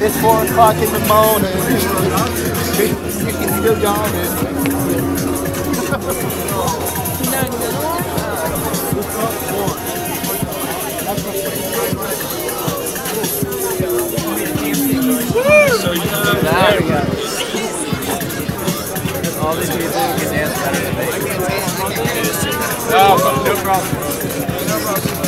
It's four o'clock in the morning. You can still yawning. So you have Now we got all these people can dance better than me. no, no problem. I was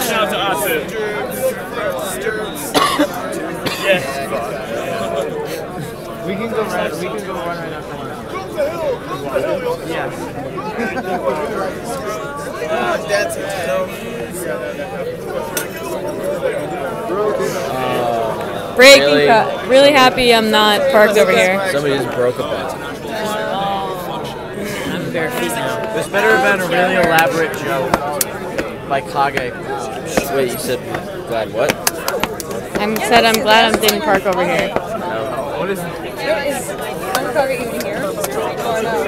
Right. Push down to Atsu. Yeah. We can go right. We can go run right after one. Yes. Dancing, you. Breaking Really? cut. Really happy I'm not parked over here. Somebody just broke a bed. I'm bare feet now. This better have been a really elaborate joke by Kage. Wait, you said glad what? I'm said I'm glad I didn't park over here. No. What is Is Undercover even here? Or no?